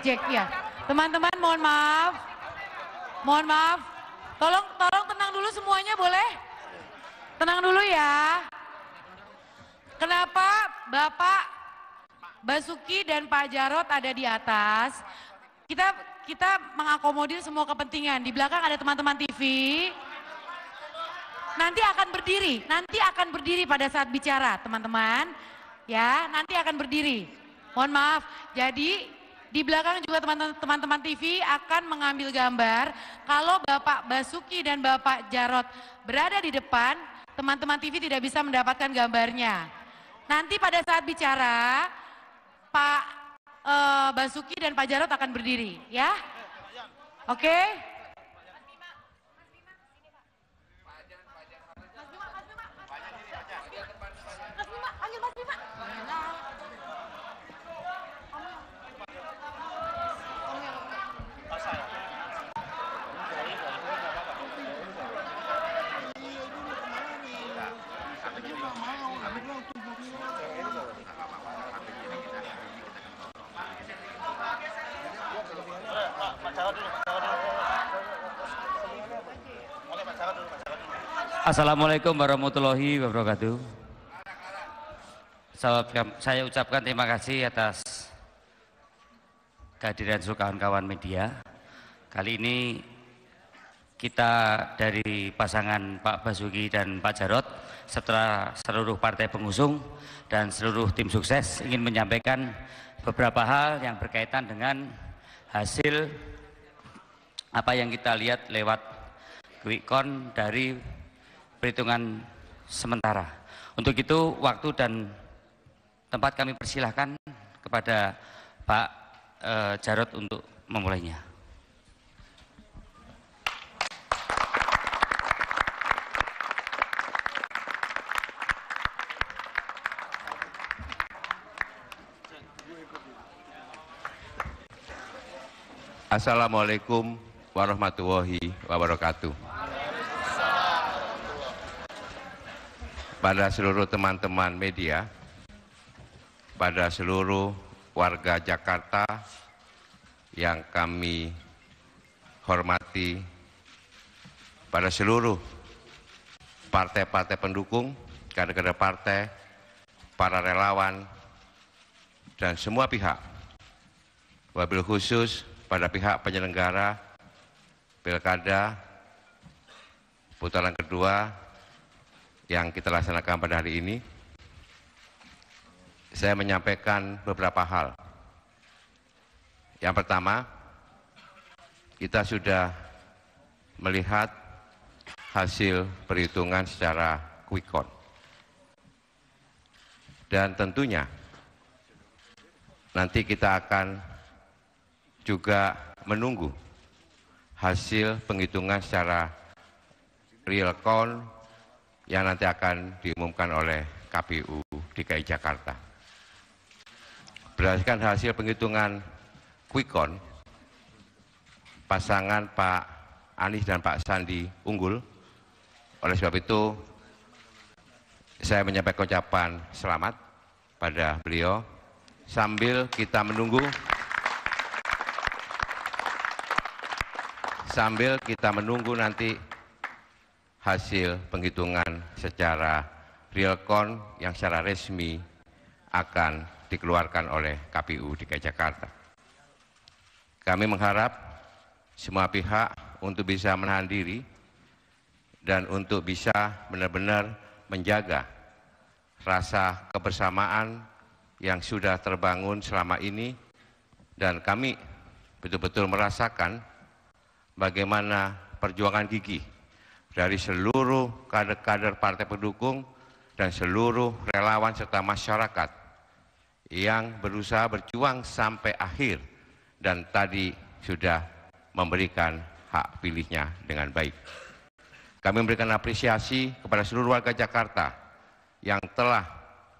cek ya. Teman-teman mohon maaf. Mohon maaf. Tolong tolong tenang dulu semuanya boleh? Tenang dulu ya. Kenapa Bapak Basuki dan Pak Jarot ada di atas? Kita kita mengakomodir semua kepentingan. Di belakang ada teman-teman TV. Nanti akan berdiri, nanti akan berdiri pada saat bicara, teman-teman. Ya, nanti akan berdiri. Mohon maaf. Jadi di belakang juga teman-teman TV akan mengambil gambar. Kalau Bapak Basuki dan Bapak Jarot berada di depan, teman-teman TV tidak bisa mendapatkan gambarnya. Nanti pada saat bicara, Pak uh, Basuki dan Pak Jarot akan berdiri, ya. Oke? Okay? Assalamualaikum warahmatullahi wabarakatuh. Saya ucapkan terima kasih atas kehadiran kawan-kawan media. Kali ini kita dari pasangan Pak Basuki dan Pak Jarot setelah seluruh partai pengusung dan seluruh tim sukses ingin menyampaikan beberapa hal yang berkaitan dengan hasil apa yang kita lihat lewat quick count dari perhitungan sementara. Untuk itu waktu dan tempat kami persilahkan kepada Pak e, Jarot untuk memulainya. Assalamualaikum warahmatullahi wabarakatuh. Pada seluruh teman-teman media, pada seluruh warga Jakarta yang kami hormati, pada seluruh partai-partai pendukung, kader-kader partai, para relawan, dan semua pihak, wabil khusus pada pihak penyelenggara pilkada putaran kedua yang kita laksanakan pada hari ini, saya menyampaikan beberapa hal. Yang pertama, kita sudah melihat hasil perhitungan secara quick count. Dan tentunya nanti kita akan juga menunggu hasil penghitungan secara real count yang nanti akan diumumkan oleh KPU DKI Jakarta. Berdasarkan hasil penghitungan quick count, pasangan Pak Anies dan Pak Sandi unggul. Oleh sebab itu, saya menyampaikan ucapan selamat pada beliau sambil kita menunggu sambil kita menunggu nanti hasil penghitungan secara real count yang secara resmi akan dikeluarkan oleh KPU DKI Jakarta. Kami mengharap semua pihak untuk bisa menahan diri dan untuk bisa benar-benar menjaga rasa kebersamaan yang sudah terbangun selama ini dan kami betul-betul merasakan bagaimana perjuangan gigih dari seluruh kader-kader partai pendukung dan seluruh relawan serta masyarakat yang berusaha berjuang sampai akhir dan tadi sudah memberikan hak pilihnya dengan baik. Kami memberikan apresiasi kepada seluruh warga Jakarta yang telah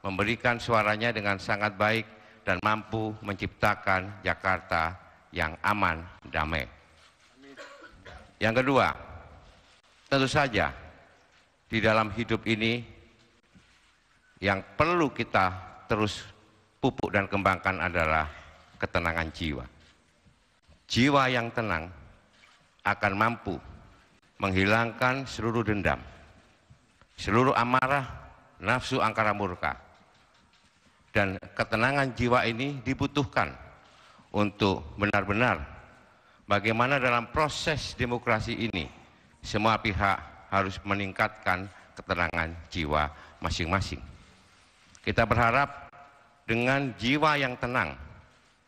memberikan suaranya dengan sangat baik dan mampu menciptakan Jakarta yang aman, damai. Yang kedua, Tentu saja di dalam hidup ini yang perlu kita terus pupuk dan kembangkan adalah ketenangan jiwa. jiwa yang tenang akan mampu menghilangkan seluruh dendam, seluruh amarah, nafsu angkara murka. Dan ketenangan jiwa ini dibutuhkan untuk benar-benar bagaimana dalam proses demokrasi ini semua pihak harus meningkatkan ketenangan jiwa masing-masing. Kita berharap dengan jiwa yang tenang,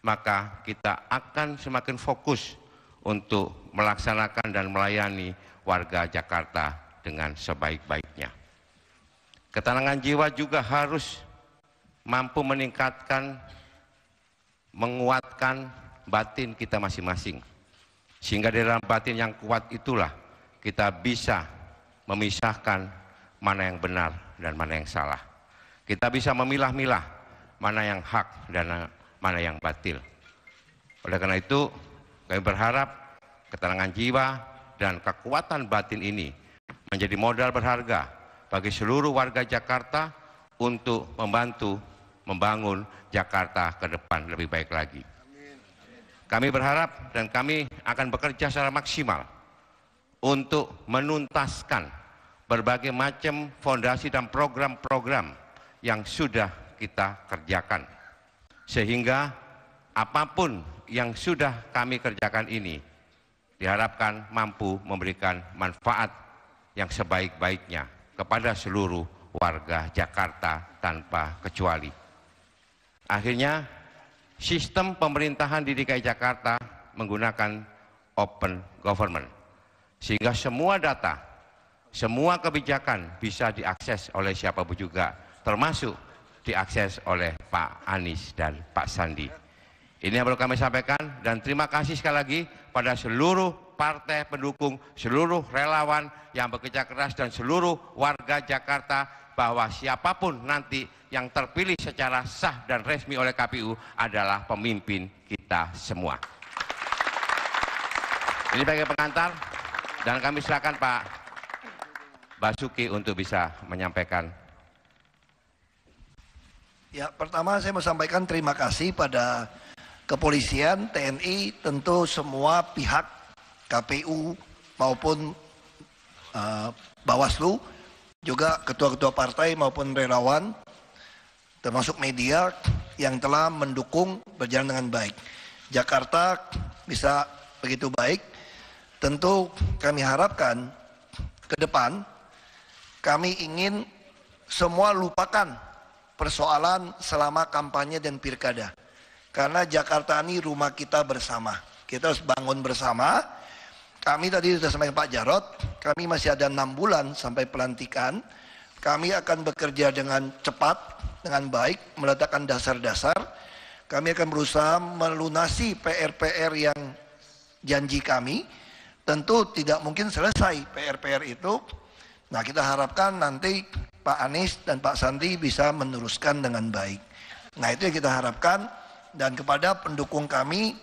maka kita akan semakin fokus untuk melaksanakan dan melayani warga Jakarta dengan sebaik-baiknya. Ketenangan jiwa juga harus mampu meningkatkan, menguatkan batin kita masing-masing. Sehingga di dalam batin yang kuat itulah kita bisa memisahkan mana yang benar dan mana yang salah. Kita bisa memilah-milah mana yang hak dan mana yang batil. Oleh karena itu, kami berharap ketenangan jiwa dan kekuatan batin ini menjadi modal berharga bagi seluruh warga Jakarta untuk membantu membangun Jakarta ke depan lebih baik lagi. Kami berharap dan kami akan bekerja secara maksimal untuk menuntaskan berbagai macam fondasi dan program-program yang sudah kita kerjakan. Sehingga apa pun yang sudah kami kerjakan ini diharapkan mampu memberikan manfaat yang sebaik-baiknya kepada seluruh warga Jakarta tanpa kecuali. Akhirnya sistem pemerintahan di DKI Jakarta menggunakan open government. Sehingga semua data, semua kebijakan bisa diakses oleh siapa pun juga, termasuk diakses oleh Pak Anies dan Pak Sandi. Ini yang perlu kami sampaikan dan terima kasih sekali lagi pada seluruh partai pendukung, seluruh relawan yang bekerja keras dan seluruh warga Jakarta bahwa siapa pun nanti yang terpilih secara sah dan resmi oleh KPU adalah pemimpin kita semua. Ini sebagai pengantar dan kami silakan Pak Basuki untuk bisa menyampaikan. Ya, pertama saya mau sampaikan terima kasih pada kepolisian, TNI, tentu semua pihak KPU maupun uh, Bawaslu, juga ketua-ketua partai maupun relawan termasuk media yang telah mendukung berjalan dengan baik. Jakarta bisa begitu baik, tentu kami harapkan ke depan kami ingin semua lupakan persoalan selama kampanye dan pilkada. Karena Jakarta ini rumah kita bersama. Kita harus bangun bersama. Kami tadi sudah sampaikan Pak Jarot, kami masih ada enam bulan sampai pelantikan. Kami akan bekerja dengan cepat, dengan baik, meletakkan dasar-dasar. Kami akan berusaha melunasi PR-PR yang janji kami. Tentu tidak mungkin selesai PR-PR itu. Nah kita harapkan nanti Pak Anies dan Pak Sandi bisa meneruskan dengan baik. Nah itu yang kita harapkan dan kepada pendukung kami,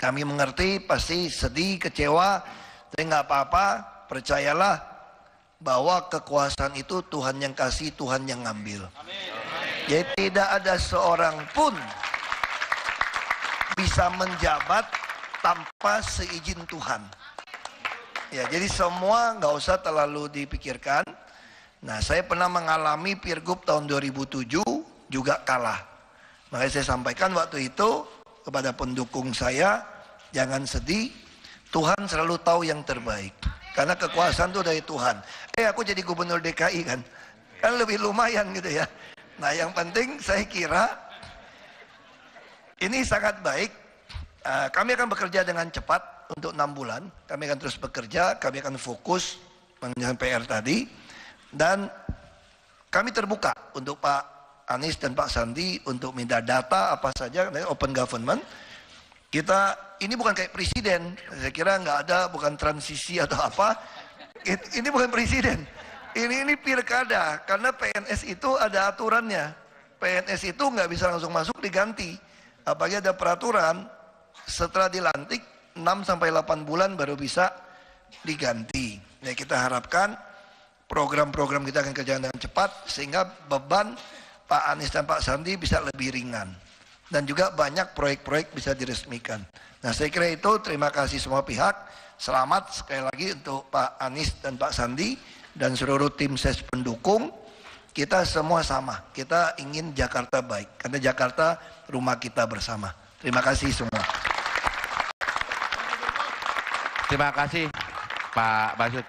kami mengerti pasti sedih, kecewa, tapi nggak apa-apa, percayalah bahwa kekuasaan itu Tuhan yang kasih, Tuhan yang ngambil. Jadi tidak ada seorang pun bisa menjabat tanpa seizin Tuhan. Ya, jadi semua nggak usah terlalu dipikirkan. Nah, saya pernah mengalami Pilgub tahun 2007 juga kalah. Makanya saya sampaikan waktu itu kepada pendukung saya, jangan sedih, Tuhan selalu tahu yang terbaik. Karena kekuasaan itu dari Tuhan. Eh aku jadi gubernur DKI kan. Kan lebih lumayan gitu ya. Nah yang penting saya kira ini sangat baik. Uh, kami akan bekerja dengan cepat untuk enam bulan. Kami akan terus bekerja, kami akan fokus mengerjakan PR tadi. Dan kami terbuka untuk Pak Anies dan Pak Sandi untuk minta data apa saja, open government. Kita ini bukan kayak presiden. Saya kira nggak ada bukan transisi atau apa. Ini bukan presiden. Ini ini pilkada karena PNS itu ada aturannya. PNS itu nggak bisa langsung masuk diganti. Apalagi ada peraturan setelah dilantik 6 sampai 8 bulan baru bisa diganti. Ya kita harapkan program-program kita akan kerjakan dengan cepat sehingga beban Pak Anies dan Pak Sandi bisa lebih ringan. dan juga banyak proyek-proyek bisa diresmikan. Nah saya kira itu terima kasih semua pihak. Selamat sekali lagi untuk Pak Anies dan Pak Sandi dan seluruh tim ses pendukung. Kita semua sama. Kita ingin Jakarta baik karena Jakarta rumah kita bersama. Terima kasih semua. Terima kasih Pak Basuki.